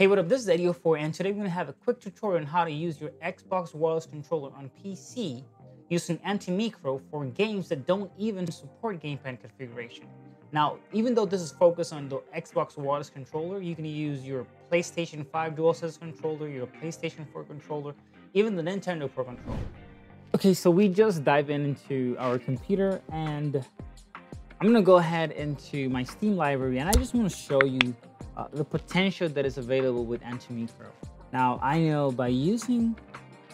Hey, what up? This is Eddy04, and today we're going to have a quick tutorial on how to use your Xbox wireless controller on PC using Antimicro for games that don't even support gamepad configuration. Now, even though this is focused on the Xbox wireless controller, you can use your PlayStation 5 DualSense controller, your PlayStation 4 controller, even the Nintendo Pro controller. Okay, so we just dive in into our computer and I'm gonna go ahead into my Steam library and I just wanna show you uh, the potential that is available with Antimicro. Now, I know by using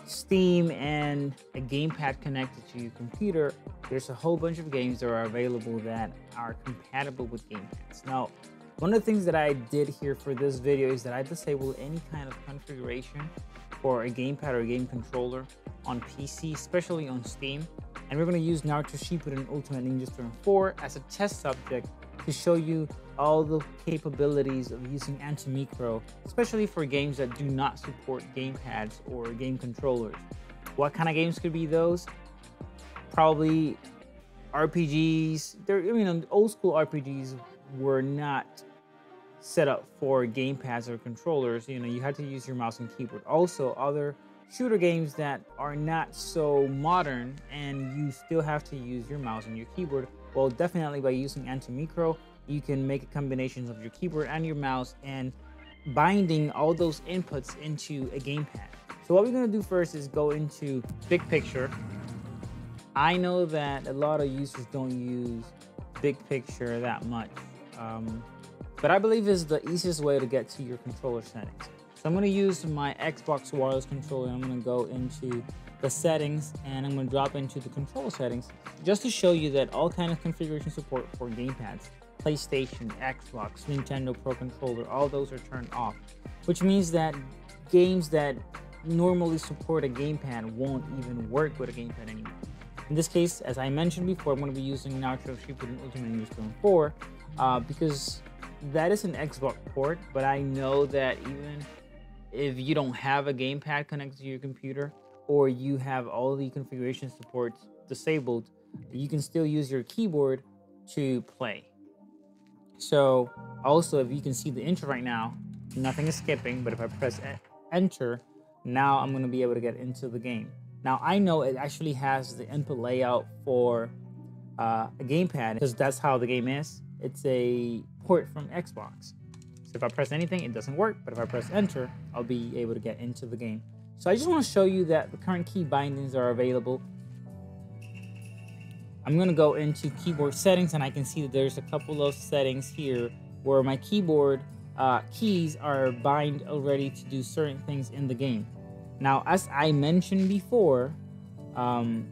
Steam and a gamepad connected to your computer, there's a whole bunch of games that are available that are compatible with gamepads. Now, one of the things that I did here for this video is that I disabled any kind of configuration for a gamepad or a game controller on PC, especially on Steam. And we're going to use Naruto Shippuden Ultimate Ninja Storm 4 as a test subject to show you all the capabilities of using Antimicro, especially for games that do not support gamepads or game controllers. What kind of games could be those? Probably RPGs. There, I mean, old school RPGs were not set up for gamepads or controllers. You know, you had to use your mouse and keyboard. Also, other shooter games that are not so modern and you still have to use your mouse and your keyboard. Well, definitely by using Antimicro, you can make combinations of your keyboard and your mouse and binding all those inputs into a gamepad. So what we're gonna do first is go into big picture. I know that a lot of users don't use big picture that much, um, but I believe is the easiest way to get to your controller settings. So I'm gonna use my Xbox wireless controller. I'm gonna go into the settings and I'm gonna drop into the control settings just to show you that all kind of configuration support for gamepads PlayStation, Xbox, Nintendo Pro Controller, all those are turned off, which means that games that normally support a gamepad won't even work with a gamepad anymore. In this case, as I mentioned before, I'm going to be using Naruto Shippuden Ultimate Ninja Storm 4 uh, because that is an Xbox port, but I know that even if you don't have a gamepad connected to your computer or you have all the configuration supports disabled, you can still use your keyboard to play. So also, if you can see the intro right now, nothing is skipping, but if I press enter, now I'm gonna be able to get into the game. Now I know it actually has the input layout for uh, a gamepad because that's how the game is. It's a port from Xbox. So if I press anything, it doesn't work, but if I press enter, I'll be able to get into the game. So I just wanna show you that the current key bindings are available I'm gonna go into keyboard settings and I can see that there's a couple of settings here where my keyboard uh, keys are bind already to do certain things in the game. Now, as I mentioned before, um,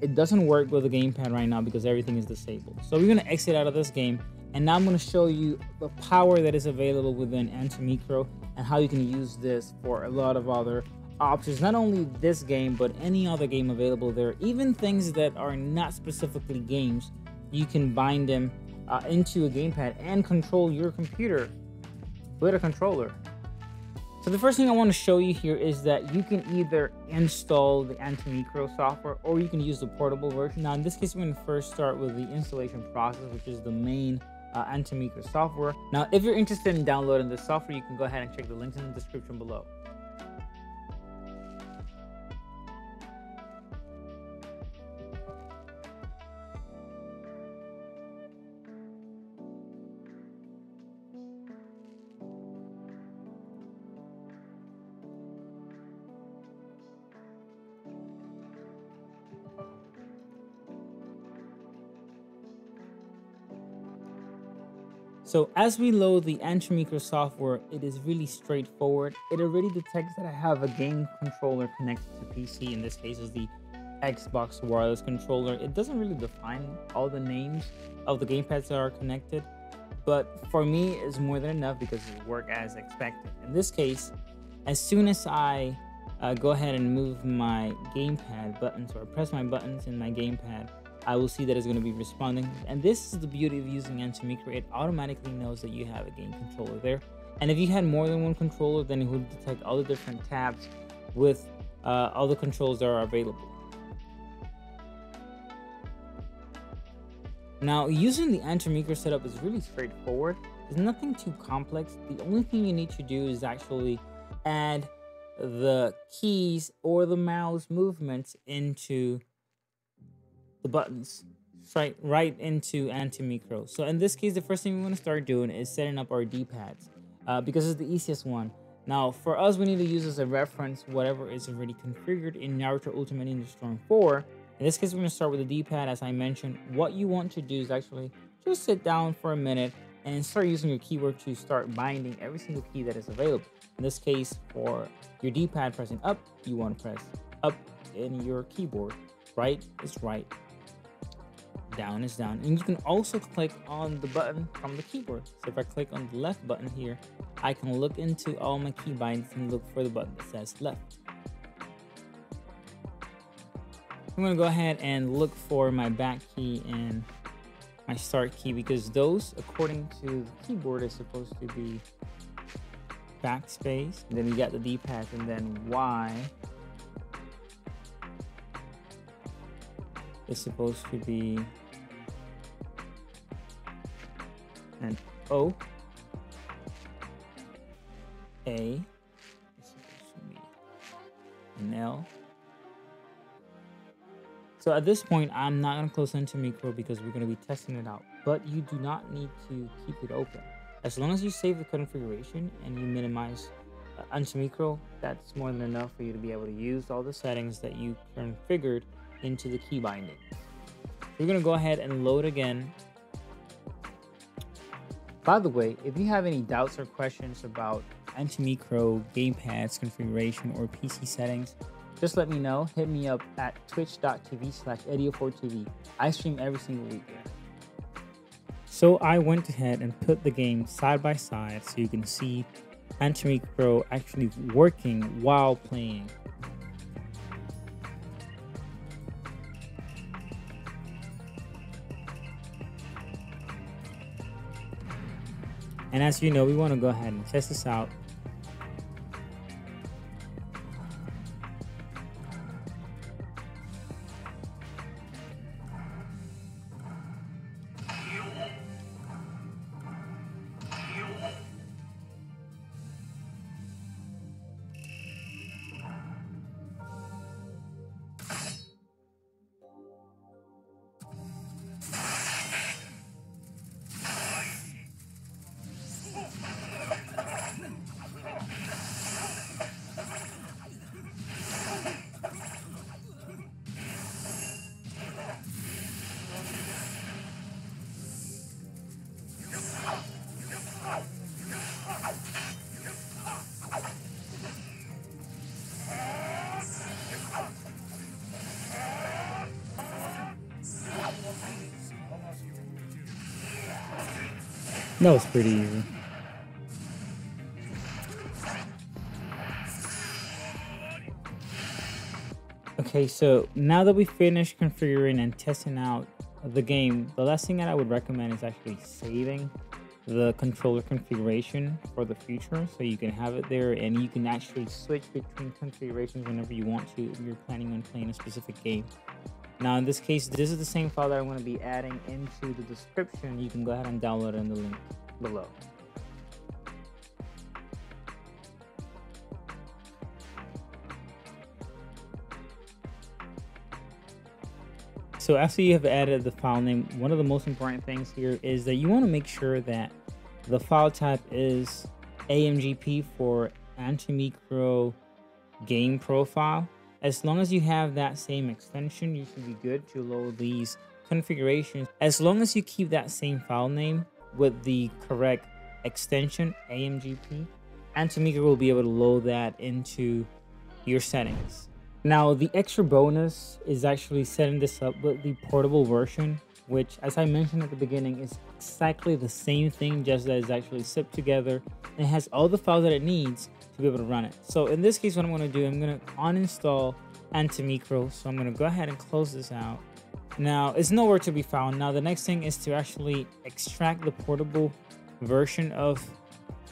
it doesn't work with the gamepad right now because everything is disabled. So we're gonna exit out of this game and now I'm gonna show you the power that is available within Antimicro and how you can use this for a lot of other options, not only this game, but any other game available there, even things that are not specifically games, you can bind them uh, into a gamepad and control your computer with a controller. So the first thing I want to show you here is that you can either install the Antimicro software or you can use the portable version. Now in this case, we're going to first start with the installation process, which is the main uh, Antimicro software. Now, if you're interested in downloading this software, you can go ahead and check the links in the description below. So as we load the Antimicro software, it is really straightforward. It already detects that I have a game controller connected to PC. In this case is the Xbox wireless controller. It doesn't really define all the names of the gamepads that are connected, but for me it's more than enough because it worked as expected. In this case, as soon as I uh, go ahead and move my gamepad buttons or press my buttons in my gamepad, I will see that it's going to be responding. And this is the beauty of using Antimicro. It automatically knows that you have a game controller there. And if you had more than one controller, then it would detect all the different tabs with uh, all the controls that are available. Now, using the Antimicro setup is really straightforward. It's nothing too complex. The only thing you need to do is actually add the keys or the mouse movements into the buttons right right into Antimicro. So in this case, the first thing we want to start doing is setting up our D-pads uh, because it's the easiest one. Now, for us, we need to use as a reference whatever is already configured in Naruto Ultimate Ninja Storm 4. In this case, we're going to start with the D-pad. As I mentioned, what you want to do is actually just sit down for a minute and start using your keyboard to start binding every single key that is available. In this case, for your D-pad pressing up, you want to press up in your keyboard. Right is right, down is down. And you can also click on the button from the keyboard. So if I click on the left button here, I can look into all my keybinds and look for the button that says left. I'm gonna go ahead and look for my back key and my start key because those, according to the keyboard, is supposed to be backspace. And then we got the D-pad and then Y is supposed to be and O A is supposed to L. So at this point, I'm not going to close into Antimicro because we're going to be testing it out. But you do not need to keep it open. As long as you save the configuration and you minimize uh, that's more than enough for you to be able to use all the settings that you configured into the key binding. We're going to go ahead and load again by the way, if you have any doubts or questions about Antimicro gamepads configuration or PC settings, just let me know. Hit me up at twitch.tv slash eddy4tv. I stream every single week. So I went ahead and put the game side by side so you can see Antimicro actually working while playing. And as you know, we want to go ahead and test this out That was pretty easy. Okay, so now that we finished configuring and testing out the game, the last thing that I would recommend is actually saving the controller configuration for the future so you can have it there and you can actually switch between configurations whenever you want to if you're planning on playing a specific game. Now in this case, this is the same file that I'm going to be adding into the description. You can go ahead and download it in the link below. So after you have added the file name, one of the most important things here is that you want to make sure that the file type is AMGP for Antimicro game profile as long as you have that same extension, you should be good to load these configurations. As long as you keep that same file name with the correct extension, AMGP, Antimicro will be able to load that into your settings. Now, the extra bonus is actually setting this up with the portable version, which, as I mentioned at the beginning, is exactly the same thing, just that it's actually zipped together and it has all the files that it needs to be able to run it. So in this case, what I'm going to do, I'm going to uninstall Antimicro. So I'm going to go ahead and close this out. Now, it's nowhere to be found. Now, the next thing is to actually extract the portable version of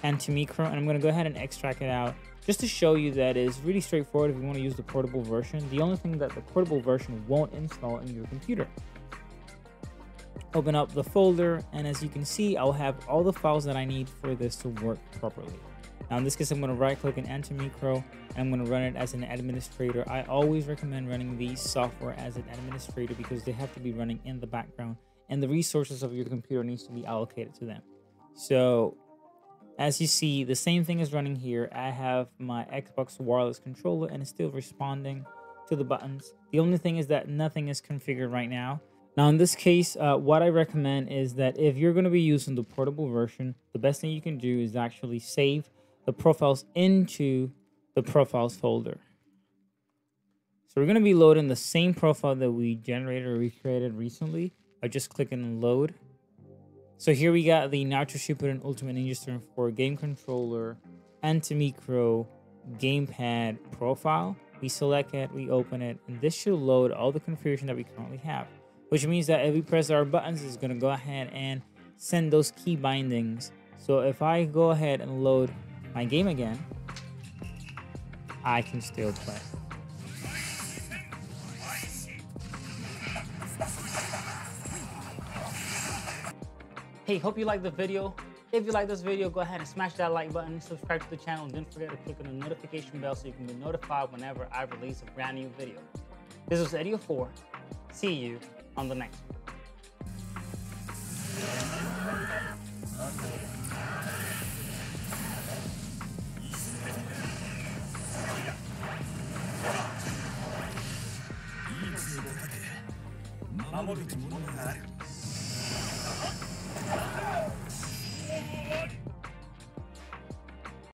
Antimicro. And I'm going to go ahead and extract it out just to show you that it's really straightforward if you want to use the portable version. The only thing that the portable version won't install in your computer. Open up the folder, and as you can see, I'll have all the files that I need for this to work properly. Now in this case, I'm going to right click and Antimicro, and I'm going to run it as an administrator. I always recommend running these software as an administrator because they have to be running in the background and the resources of your computer needs to be allocated to them. So as you see, the same thing is running here. I have my Xbox wireless controller and it's still responding to the buttons. The only thing is that nothing is configured right now. Now in this case, uh, what I recommend is that if you're going to be using the portable version, the best thing you can do is actually save the profiles into the profiles folder. So we're going to be loading the same profile that we generated or recreated recently by just clicking on load. So here we got the Naruto Shippuden Ultimate Ninja Storm 4 game controller, Antimicro, gamepad profile. We select it, we open it, and this should load all the configuration that we currently have. Which means that if we press our buttons, it's going to go ahead and send those key bindings. So if I go ahead and load my game again, I can still play. Hey, hope you liked the video. If you like this video, go ahead and smash that like button, subscribe to the channel, and don't forget to click on the notification bell so you can be notified whenever I release a brand new video. This was Eddy4. See you on the next one.